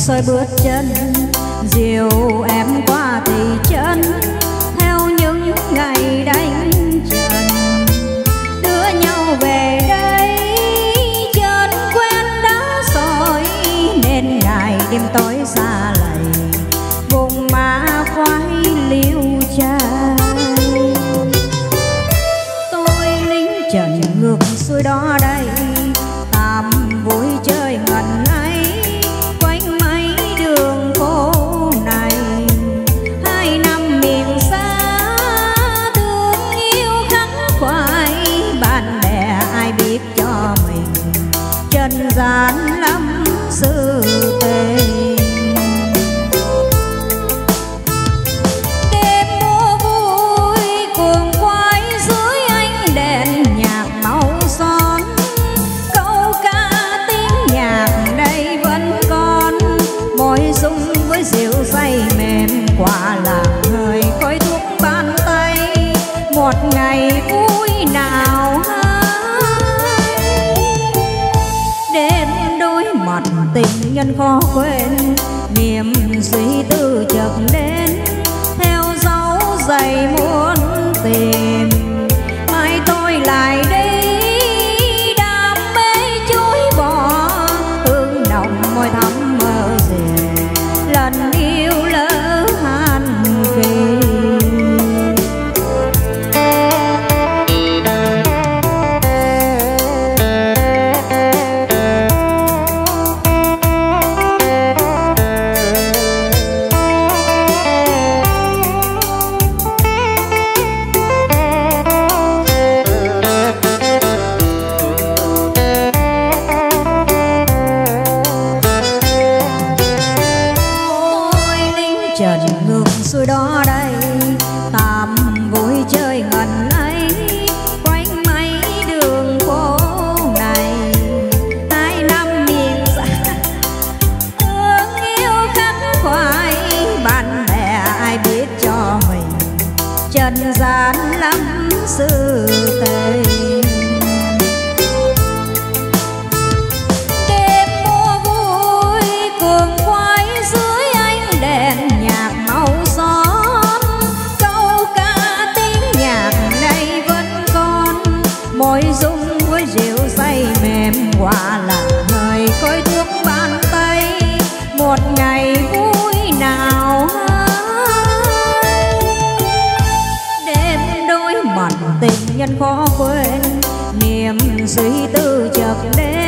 soi bước chân dìu em gian lắm sự tình đêm mùa vui cuồng quái dưới ánh đèn nhạc màu son. Câu ca tiếng nhạc đây vẫn còn. Môi dung với rượu say mềm quả làng hơi khói thuốc ban tay. Một ngày vui nào hay tình nhân khó quên. Niềm suy tư chợt đến, theo dấu giày muốn tìm. Mai tôi lại đi, đam mê chối bỏ hương nồng môi thắm mơ rìa lần yêu lỡ han trần ngược xuôi đó đây. Tạm vui chơi ngần ấy, quanh mấy đường phố này. Hai năm miền xa, thương yêu khắc khoải. Bạn bè ai biết cho mình, trần gian lắm. quả là hơi coi thương bàn tay. Một ngày vui nào đêm đôi mặt tình nhân khó quên, niềm suy tư chợt đến.